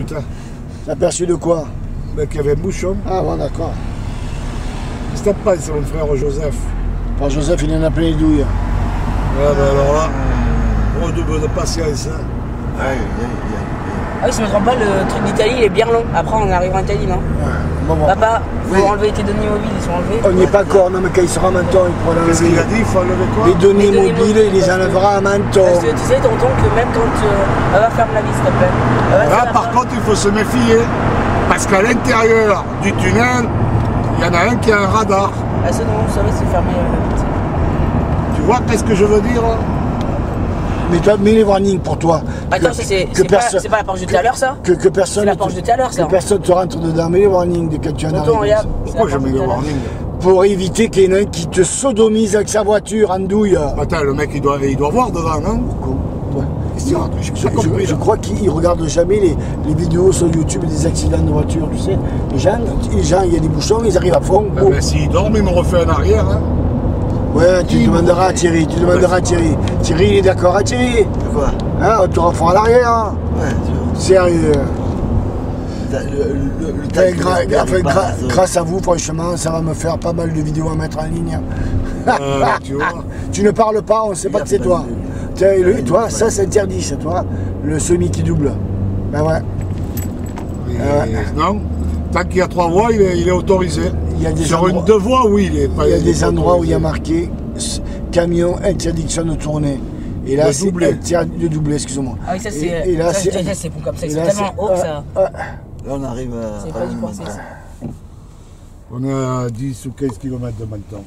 Hein. T'as aperçu de quoi Mais qu'il y avait un bouchon. Ah bon, d'accord. T'as pas, c'est mon frère Joseph. Par Joseph, il en a plein les douilles. Ouais, ben alors là, on double de patience. Hein. Aïe, aïe, aïe, Ah oui, si je me trompe pas, le truc d'Italie, il est bien long. Après, on arrive en Italie, non Bon, bon. Papa, faut Oui. enlever tes données mobiles, ils sont enlevés. On n'y est pas encore, non mais quand il sera à Menton, il pourra Qu'est-ce qu'il a dit Il faut enlever quoi Les données Les données mobiles, il les enlèvera à Menton. Parce que tu sais, tonton, que même quand. euh, elle va fermer la vie, s'il te plaît. Elle va Là, fermer par contre, il faut se méfier. Parce qu'à l'intérieur du tunnel, il y en a un qui a un radar. Ah, ça, non, ça va, c'est fermé euh, la. Tu vois qu'est-ce que je veux dire? là Mais toi, mets les warnings pour toi. Attends, c'est pas, la Porsche de tout à l'heure, ça Que, que personne. C'est la ne te- Porsche de tout à l'heure, ça, Que personne te rentre dedans. Mets les warnings dès que tu en arrives. Pourquoi je mets de le tout à l'heure. warning Pour éviter qu'il y en ait un qui te sodomise avec sa voiture en douille. Attends, le mec il doit, il doit voir raconte J'ai Je, je- je là. crois qu'il regarde jamais les, les vidéos sur YouTube des accidents de voiture, tu sais. Les gens, les gens, il y a des bouchons, ils arrivent à fond. Oh. ben, S'il dort, il me refait en arrière. Hein. Ouais, tu demanderas à Thierry, tu demanderas à Thierry. Thierry, il est d'accord à Thierry De quoi Hein, on te refend à l'arrière. hein. Ouais, tu Sérieux. Le, le, le, gra- gra- base, grâce à vous, franchement, ça va me faire pas mal de vidéos à mettre en ligne. Euh, tu vois. Tu ne parles pas, on ne sait pas que c'est toi. Tiens, toi, ça c'est interdit, c'est toi. Le semi qui double. Ben ouais. Euh. Non Tant qu'il y a trois voies, il est, il est autorisé. Il y a des Sur endroits- une deux voies, oui, il est pas Il y a des endroits où il y a autorisé. marqué camion interdiction de tourner. Et là, c'est de doubler, excuse-moi. Ah oui, ça, c'est. Et- et là, ça, c'est- je déteste ces ponts comme ça. Là, tellement c'est- hauts que ça. ah, ah. Là, on arrive à. C'est pas du coincé, ça. On est à 10 ou 15 km de Menton.